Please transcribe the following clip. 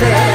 Yeah.